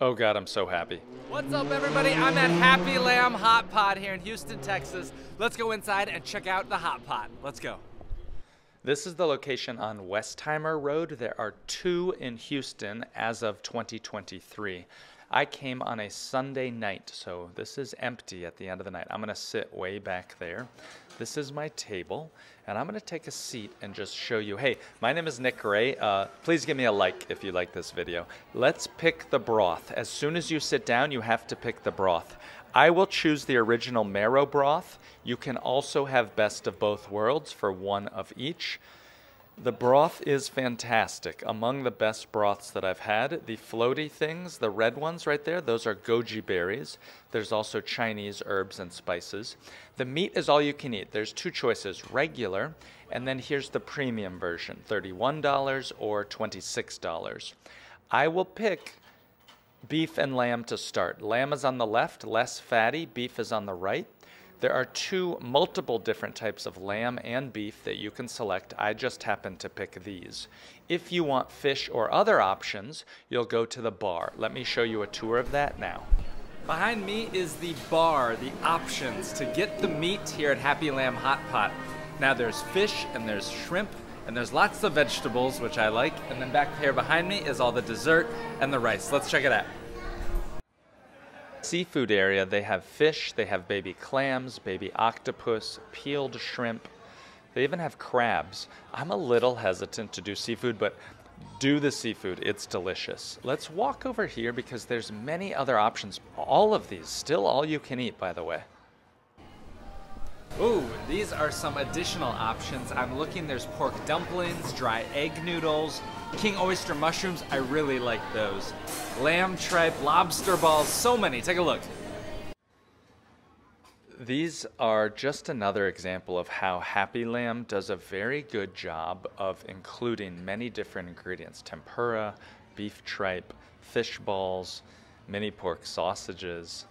Oh God, I'm so happy. What's up, everybody? I'm at Happy Lamb Hot Pot here in Houston, Texas. Let's go inside and check out the hot pot. Let's go. This is the location on Westheimer Road. There are two in Houston as of 2023. I came on a Sunday night, so this is empty at the end of the night. I'm going to sit way back there. This is my table, and I'm going to take a seat and just show you. Hey, my name is Nick Gray. Uh, please give me a like if you like this video. Let's pick the broth. As soon as you sit down, you have to pick the broth. I will choose the original marrow broth. You can also have best of both worlds for one of each. The broth is fantastic. Among the best broths that I've had, the floaty things, the red ones right there, those are goji berries. There's also Chinese herbs and spices. The meat is all you can eat. There's two choices, regular, and then here's the premium version, $31 or $26. I will pick beef and lamb to start. Lamb is on the left, less fatty, beef is on the right. There are two multiple different types of lamb and beef that you can select. I just happen to pick these. If you want fish or other options, you'll go to the bar. Let me show you a tour of that now. Behind me is the bar, the options to get the meat here at Happy Lamb Hot Pot. Now there's fish and there's shrimp and there's lots of vegetables, which I like. And then back here behind me is all the dessert and the rice. Let's check it out seafood area, they have fish, they have baby clams, baby octopus, peeled shrimp. They even have crabs. I'm a little hesitant to do seafood, but do the seafood. It's delicious. Let's walk over here because there's many other options. All of these, still all you can eat, by the way. Ooh, these are some additional options. I'm looking, there's pork dumplings, dry egg noodles, king oyster mushrooms, I really like those. Lamb tripe, lobster balls, so many, take a look. These are just another example of how Happy Lamb does a very good job of including many different ingredients. Tempura, beef tripe, fish balls, mini pork sausages,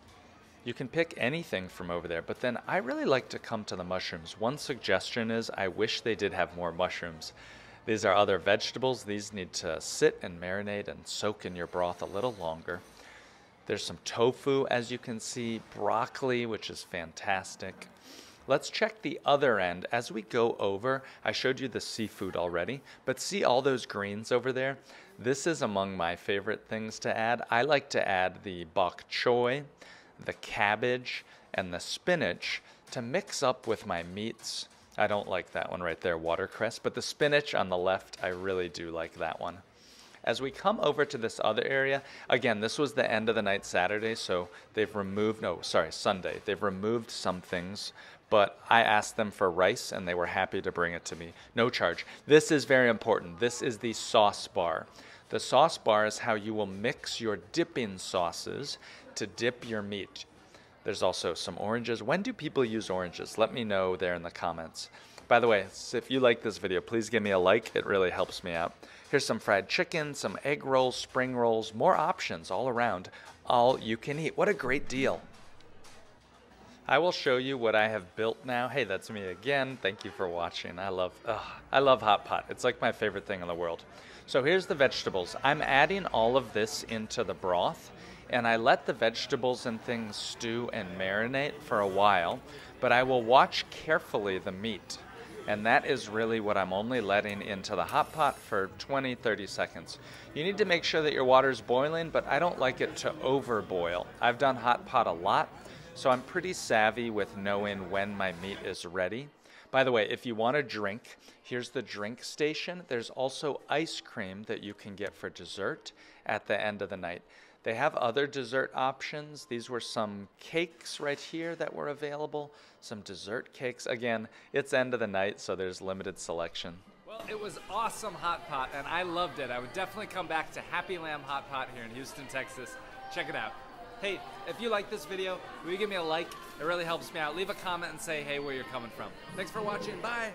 you can pick anything from over there, but then I really like to come to the mushrooms. One suggestion is I wish they did have more mushrooms. These are other vegetables. These need to sit and marinate and soak in your broth a little longer. There's some tofu, as you can see, broccoli, which is fantastic. Let's check the other end. As we go over, I showed you the seafood already, but see all those greens over there? This is among my favorite things to add. I like to add the bok choy, the cabbage, and the spinach to mix up with my meats. I don't like that one right there, watercress, but the spinach on the left, I really do like that one. As we come over to this other area, again, this was the end of the night Saturday, so they've removed, no, sorry, Sunday. They've removed some things, but I asked them for rice and they were happy to bring it to me. No charge. This is very important. This is the sauce bar. The sauce bar is how you will mix your dipping sauces to dip your meat. There's also some oranges. When do people use oranges? Let me know there in the comments. By the way, if you like this video, please give me a like. It really helps me out. Here's some fried chicken, some egg rolls, spring rolls, more options all around. All you can eat. What a great deal. I will show you what I have built now. Hey, that's me again. Thank you for watching. I love, ugh, I love hot pot. It's like my favorite thing in the world. So here's the vegetables. I'm adding all of this into the broth and I let the vegetables and things stew and marinate for a while, but I will watch carefully the meat. And that is really what I'm only letting into the hot pot for 20, 30 seconds. You need to make sure that your water is boiling, but I don't like it to overboil. I've done hot pot a lot, so I'm pretty savvy with knowing when my meat is ready. By the way, if you want a drink, here's the drink station. There's also ice cream that you can get for dessert at the end of the night. They have other dessert options. These were some cakes right here that were available, some dessert cakes. Again, it's end of the night, so there's limited selection. Well, it was awesome hot pot, and I loved it. I would definitely come back to Happy Lamb Hot Pot here in Houston, Texas. Check it out. Hey, if you like this video, will you give me a like? It really helps me out. Leave a comment and say, hey, where you're coming from. Thanks for watching. Bye.